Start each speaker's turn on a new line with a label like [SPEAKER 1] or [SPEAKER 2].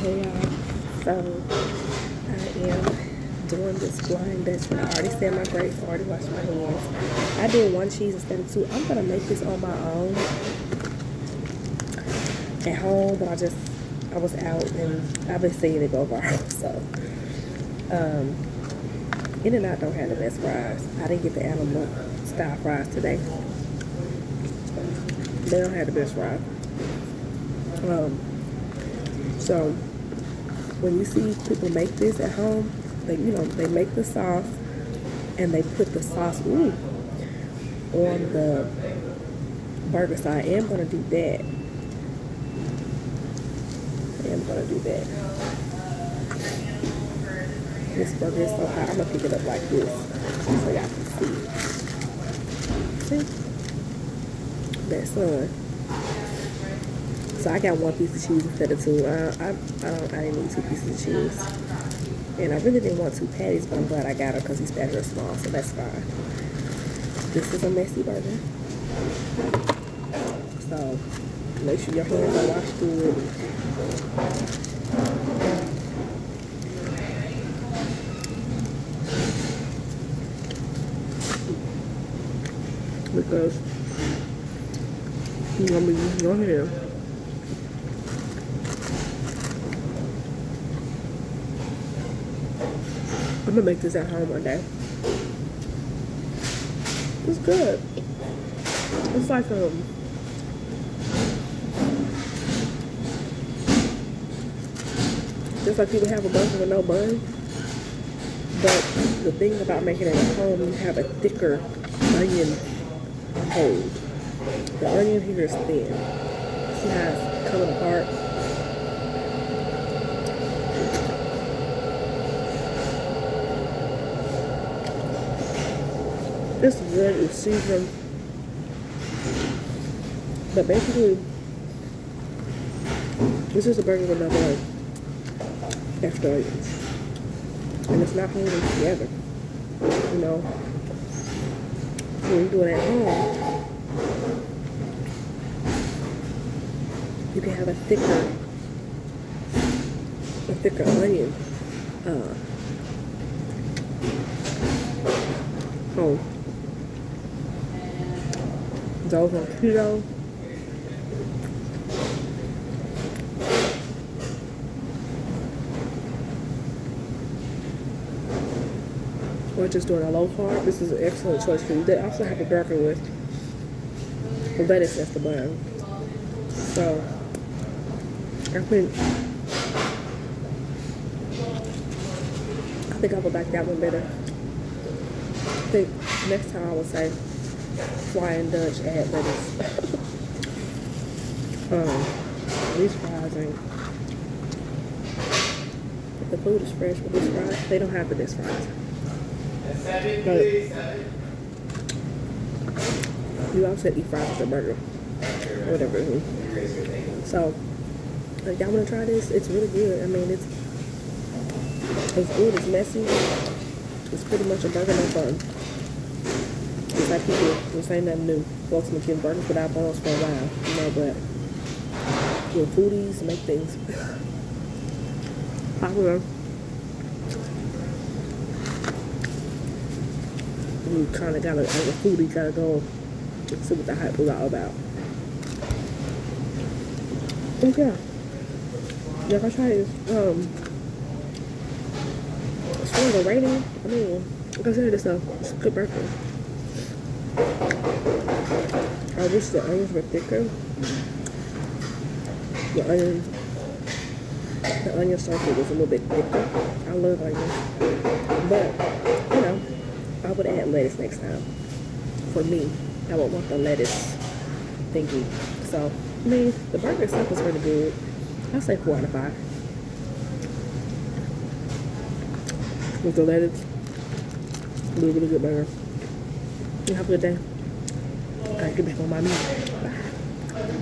[SPEAKER 1] Hey y'all, so I am doing this Flying Dutchman. I already said my grace, I already washed my hands. I did one cheese instead of two. I'm gonna make this on my own at home, but I just I was out and I've been seeing it go viral. So, um, In-N-Out don't have the best fries. I didn't get the animal style fries today. They don't have the best fries. Um, so when you see people make this at home, they you know they make the sauce and they put the sauce ooh, on the burger. So I am gonna do that. I am gonna do that. This burger is so hot. I'm gonna pick it up like this so y'all can see. See? That. So I got one piece of cheese instead of two. I, I, I, don't, I didn't need two pieces of cheese. And I really didn't want two patties, but I'm glad I got her because these patties are small, so that's fine. This is a messy burger. So make sure your hands are washed good. Because you want me to use your hand. I'm gonna make this at home one day. It's good. It's like um just like people have a bun with no bun. But the thing about making it at home, you have a thicker onion hold. The onion here is thin. It's coming apart? This good. It's seasoned. But basically, this is a burger with no bun. Extra onions. And it's not holding together. You know? When you do it at home, you can have a thicker, a thicker onion. Uh, those on keto. Or just doing a low carb. This is an excellent choice for you. They also have a burger with lettuce as the bun. So I think I think I will like that one better. I think next time I will say Flying Dutch add lettuce. um, these fries ain't. The food is fresh, with these fries, they don't have the best fries. But you also eat fries with a burger. Whatever. So, if y'all want to try this, it's really good. I mean, it's it's good. It's messy. It's pretty much a burger no fun like people, this ain't nothing new. Folks getting burgers without buns for a while, you know, but with foodies make things popular. You kind of gotta, as a foodie, gotta go see what the hype was all about. Okay. Yeah, if I try this, um, as far as the rating, I mean, like I it's a, it's a good burger. I wish the onions were thicker. The onion, the onion circle was a little bit thicker. I love onions. But, you know, I would add lettuce next time. For me, I would want the lettuce thingy. So, I mean, the burger itself is really good. I'll say four out of five. With the lettuce, really, really good burger. You have a good day. I get back on my meat. Bye.